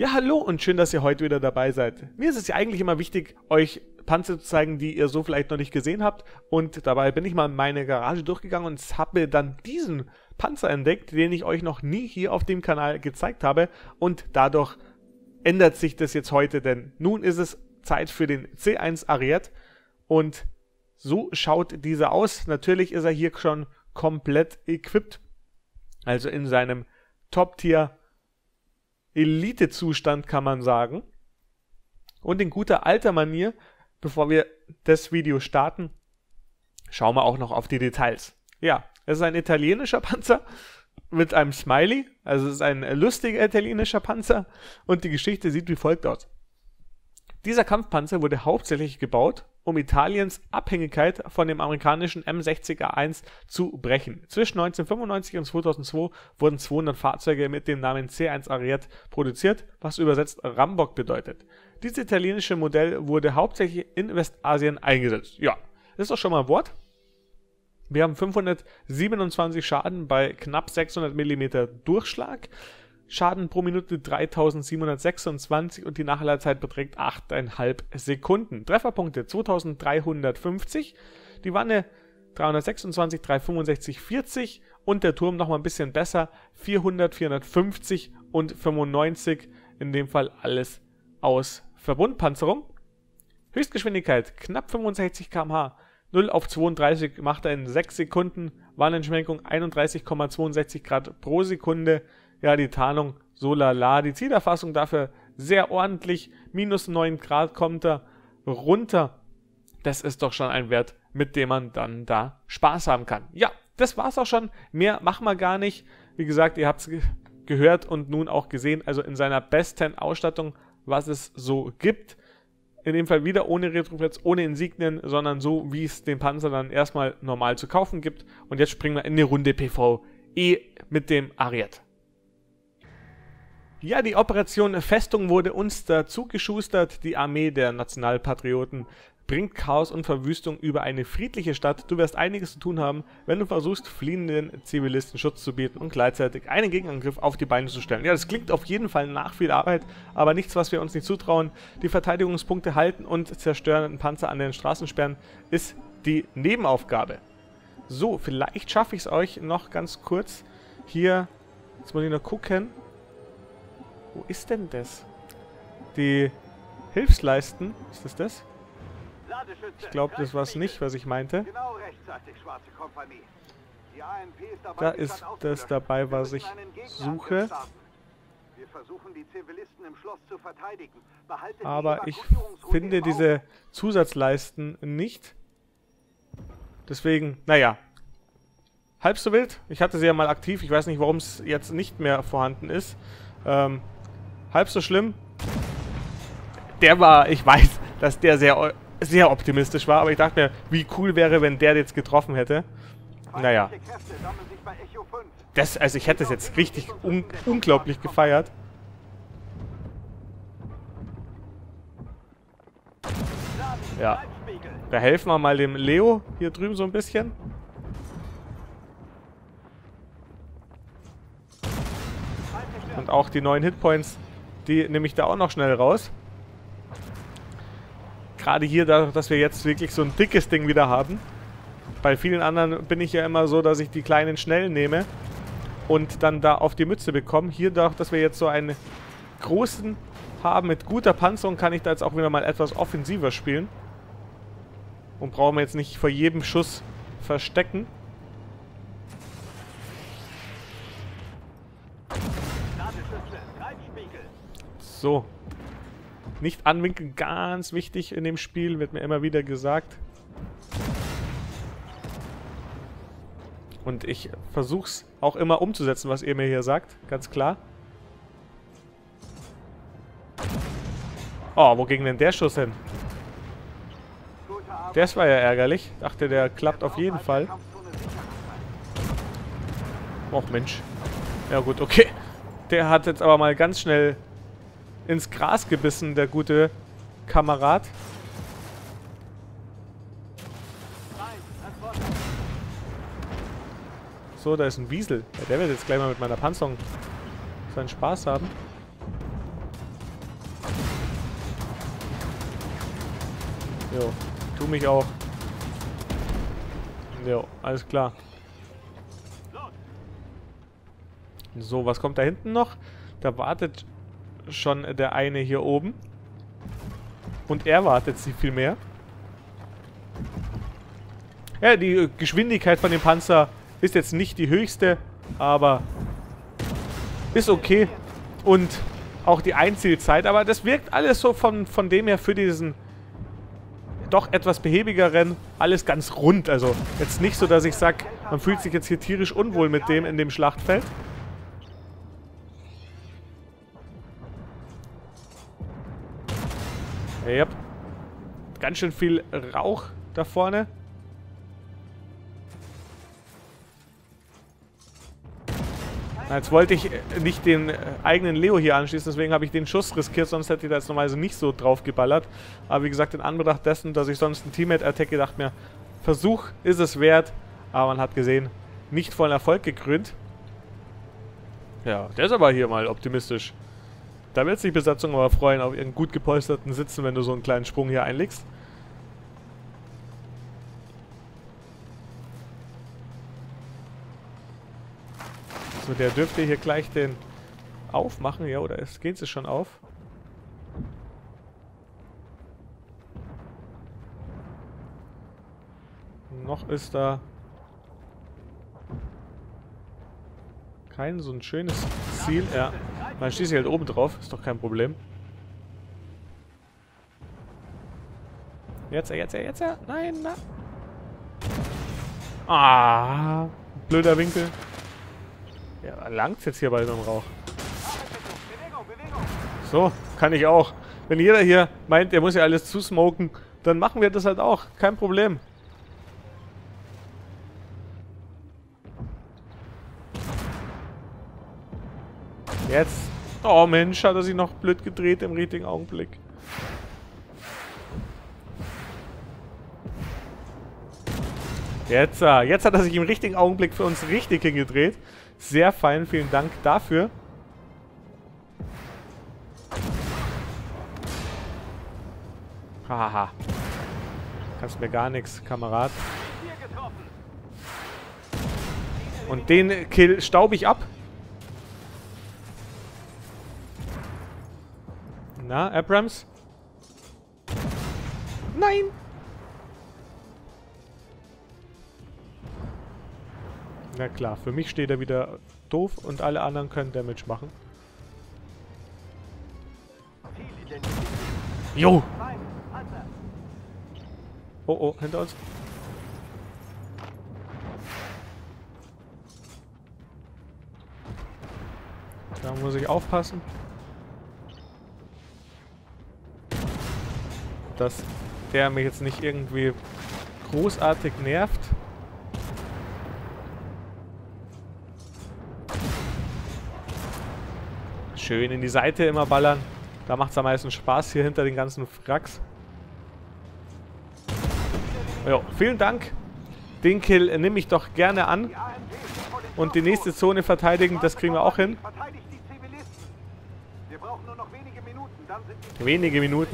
Ja, hallo und schön, dass ihr heute wieder dabei seid. Mir ist es ja eigentlich immer wichtig, euch Panzer zu zeigen, die ihr so vielleicht noch nicht gesehen habt. Und dabei bin ich mal in meine Garage durchgegangen und habe dann diesen Panzer entdeckt, den ich euch noch nie hier auf dem Kanal gezeigt habe. Und dadurch ändert sich das jetzt heute, denn nun ist es Zeit für den C1 Ariet. Und so schaut dieser aus. Natürlich ist er hier schon komplett equipped. Also in seinem Top-Tier Elite-Zustand, kann man sagen. Und in guter alter Manier, bevor wir das Video starten, schauen wir auch noch auf die Details. Ja, es ist ein italienischer Panzer mit einem Smiley, also es ist ein lustiger italienischer Panzer und die Geschichte sieht wie folgt aus. Dieser Kampfpanzer wurde hauptsächlich gebaut, um Italiens Abhängigkeit von dem amerikanischen M60A1 zu brechen. Zwischen 1995 und 2002 wurden 200 Fahrzeuge mit dem Namen C1 Ariete produziert, was übersetzt Rambock bedeutet. Dieses italienische Modell wurde hauptsächlich in Westasien eingesetzt. Ja, das ist doch schon mal ein Wort. Wir haben 527 Schaden bei knapp 600 mm Durchschlag. Schaden pro Minute 3726 und die Nachladezeit beträgt 8,5 Sekunden. Trefferpunkte 2350, die Wanne 326, 365, 40 und der Turm nochmal ein bisschen besser 400, 450 und 95. In dem Fall alles aus Verbundpanzerung. Höchstgeschwindigkeit knapp 65 km/h. 0 auf 32 macht er in 6 Sekunden. Wannenschwenkung 31,62 Grad pro Sekunde. Ja, die Tarnung so lala. Die Zielerfassung dafür sehr ordentlich. Minus 9 Grad kommt er runter. Das ist doch schon ein Wert, mit dem man dann da Spaß haben kann. Ja, das war's auch schon. Mehr machen wir gar nicht. Wie gesagt, ihr habt es gehört und nun auch gesehen. Also in seiner besten Ausstattung, was es so gibt. In dem Fall wieder ohne Retroflets, ohne Insignien, sondern so, wie es den Panzer dann erstmal normal zu kaufen gibt. Und jetzt springen wir in die Runde PvE mit dem Ariet. Ja, die Operation Festung wurde uns dazu geschustert. Die Armee der Nationalpatrioten bringt Chaos und Verwüstung über eine friedliche Stadt. Du wirst einiges zu tun haben, wenn du versuchst, fliehenden Zivilisten Schutz zu bieten und gleichzeitig einen Gegenangriff auf die Beine zu stellen. Ja, das klingt auf jeden Fall nach viel Arbeit, aber nichts, was wir uns nicht zutrauen. Die Verteidigungspunkte halten und zerstören Panzer an den Straßensperren ist die Nebenaufgabe. So, vielleicht schaffe ich es euch noch ganz kurz hier, jetzt muss ich noch gucken, wo ist denn das? Die Hilfsleisten, ist das das? Ich glaube, das war es nicht, was ich meinte. Genau da ist das dabei, was ich suche. Aber ich finde diese Zusatzleisten nicht. Deswegen, naja. Halb so wild. Ich hatte sie ja mal aktiv. Ich weiß nicht, warum es jetzt nicht mehr vorhanden ist. Ähm, halb so schlimm. Der war, ich weiß, dass der sehr, sehr optimistisch war, aber ich dachte mir, wie cool wäre, wenn der jetzt getroffen hätte. Naja. Das, also ich hätte es jetzt richtig un unglaublich gefeiert. Ja. Da helfen wir mal dem Leo hier drüben so ein bisschen. Und auch die neuen Hitpoints die nehme ich da auch noch schnell raus. Gerade hier, dadurch, dass wir jetzt wirklich so ein dickes Ding wieder haben. Bei vielen anderen bin ich ja immer so, dass ich die kleinen schnell nehme und dann da auf die Mütze bekomme. Hier, dadurch, dass wir jetzt so einen großen haben mit guter Panzerung, kann ich da jetzt auch wieder mal etwas offensiver spielen. Und brauchen wir jetzt nicht vor jedem Schuss verstecken. So. Nicht anwinkeln, ganz wichtig in dem Spiel, wird mir immer wieder gesagt. Und ich versuch's auch immer umzusetzen, was ihr mir hier sagt, ganz klar. Oh, wo ging denn der Schuss hin? Das war ja ärgerlich. Dachte, der klappt auf jeden Fall. Och, Mensch. Ja gut, okay. Der hat jetzt aber mal ganz schnell ins Gras gebissen, der gute Kamerad. So, da ist ein Wiesel. Ja, der wird jetzt gleich mal mit meiner Panzerung seinen Spaß haben. Jo, tu mich auch. Jo, alles klar. So, was kommt da hinten noch? Da wartet schon der eine hier oben. Und er wartet sie viel mehr. Ja, die Geschwindigkeit von dem Panzer ist jetzt nicht die höchste, aber ist okay. Und auch die Einzielzeit, aber das wirkt alles so von, von dem her für diesen doch etwas behäbigeren, alles ganz rund. Also jetzt nicht so, dass ich sage, man fühlt sich jetzt hier tierisch unwohl mit dem in dem Schlachtfeld. Yep. Ganz schön viel Rauch da vorne. Jetzt wollte ich äh, nicht den äh, eigenen Leo hier anschließen, deswegen habe ich den Schuss riskiert, sonst hätte ich da jetzt normalerweise nicht so drauf geballert. Aber wie gesagt, in Anbetracht dessen, dass ich sonst einen Teammate-Attack gedacht mir, Versuch ist es wert, aber man hat gesehen, nicht vollen Erfolg gekrönt. Ja, der ist aber hier mal optimistisch. Da wird sich die Besatzung aber freuen auf ihren gut gepolsterten Sitzen, wenn du so einen kleinen Sprung hier einlegst. So, der dürfte hier gleich den aufmachen. Ja, oder es geht es schon auf? Noch ist da kein so ein schönes Ziel. Ja, man schießt halt oben drauf. Ist doch kein Problem. Jetzt, jetzt, jetzt, jetzt. Nein, na. Ah, blöder Winkel. Ja, langt's jetzt hier bei so einem Rauch. So, kann ich auch. Wenn jeder hier meint, er muss ja alles zusmoken, dann machen wir das halt auch. Kein Problem. Jetzt. Oh Mensch, hat er sich noch blöd gedreht im richtigen Augenblick. Jetzt, äh, jetzt hat er sich im richtigen Augenblick für uns richtig hingedreht. Sehr fein, vielen Dank dafür. Haha. Kannst mir gar nichts, Kamerad. Und den Kill staub ich ab. Na, Abrams? Nein! Na klar, für mich steht er wieder doof und alle anderen können Damage machen. Jo! Oh, oh, hinter uns. Da muss ich aufpassen. Dass der mich jetzt nicht irgendwie großartig nervt. Schön in die Seite immer ballern. Da macht es am meisten Spaß hier hinter den ganzen Wracks. Jo, vielen Dank. Den Kill nehme ich doch gerne an. Und die nächste Zone verteidigen, das kriegen wir auch hin. Wenige Minuten,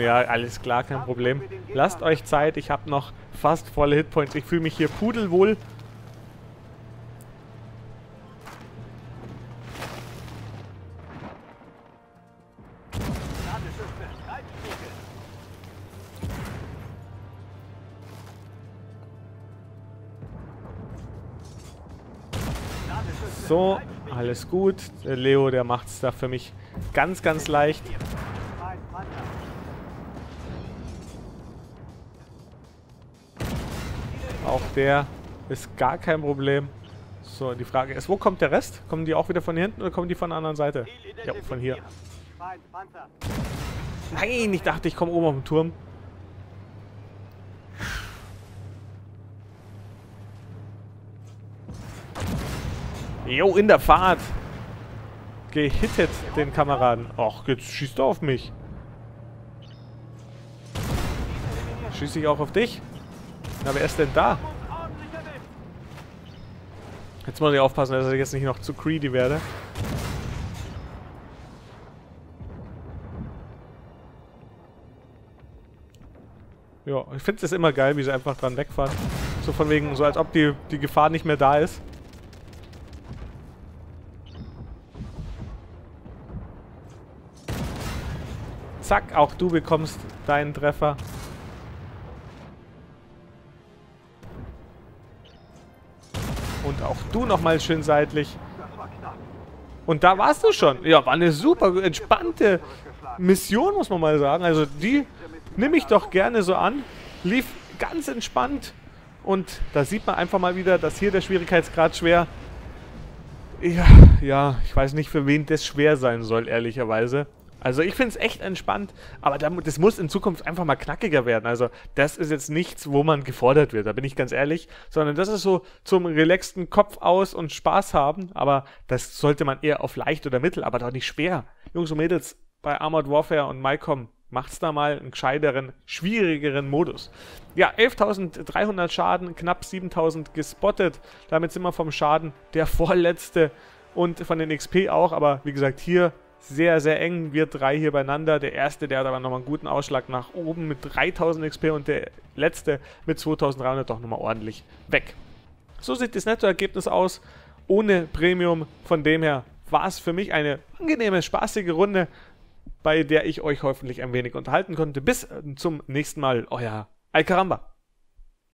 ja, alles klar, kein Problem. Lasst euch Zeit, ich habe noch fast volle Hitpoints. Ich fühle mich hier pudelwohl. So, alles gut. Der Leo, der macht es da für mich ganz, ganz leicht. Der ist gar kein Problem. So, die Frage ist, wo kommt der Rest? Kommen die auch wieder von hinten oder kommen die von der anderen Seite? Ja, von hier. Nein, ich dachte, ich komme oben auf den Turm. Jo, in der Fahrt. Gehittet den Kameraden. Och, jetzt schießt er auf mich. Schieße ich auch auf dich? Na, wer ist denn da? Jetzt muss ich aufpassen, dass ich jetzt nicht noch zu greedy werde. Ja, ich finde es immer geil, wie sie einfach dran wegfahren. So von wegen, so als ob die, die Gefahr nicht mehr da ist. Zack, auch du bekommst deinen Treffer. Nochmal schön seitlich. Und da warst du schon. Ja, war eine super entspannte Mission, muss man mal sagen. Also die nehme ich doch gerne so an. Lief ganz entspannt. Und da sieht man einfach mal wieder, dass hier der Schwierigkeitsgrad schwer... Ja, ja, ich weiß nicht, für wen das schwer sein soll, ehrlicherweise. Also ich finde es echt entspannt, aber das muss in Zukunft einfach mal knackiger werden. Also das ist jetzt nichts, wo man gefordert wird, da bin ich ganz ehrlich, sondern das ist so zum relaxten Kopf aus und Spaß haben, aber das sollte man eher auf leicht oder mittel, aber doch nicht schwer. Jungs und Mädels, bei Armored Warfare und MyCom macht's da mal einen gescheiteren, schwierigeren Modus. Ja, 11.300 Schaden, knapp 7.000 gespottet. Damit sind wir vom Schaden der vorletzte und von den XP auch. Aber wie gesagt, hier sehr, sehr eng. Wir drei hier beieinander. Der erste, der hat aber nochmal einen guten Ausschlag nach oben mit 3000 XP und der letzte mit 2300 doch nochmal ordentlich weg. So sieht das Nettoergebnis aus. Ohne Premium. Von dem her war es für mich eine angenehme, spaßige Runde, bei der ich euch hoffentlich ein wenig unterhalten konnte. Bis zum nächsten Mal, euer Alcaramba.